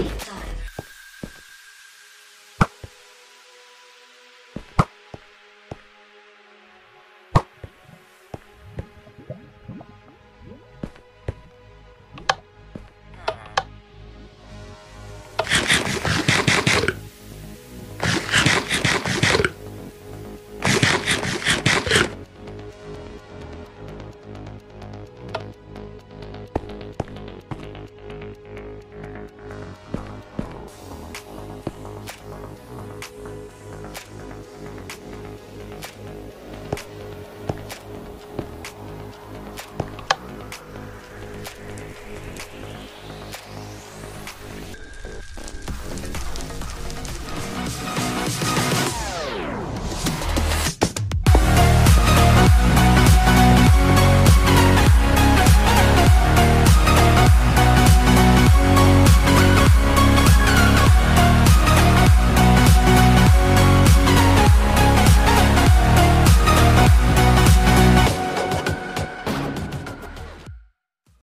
Cut.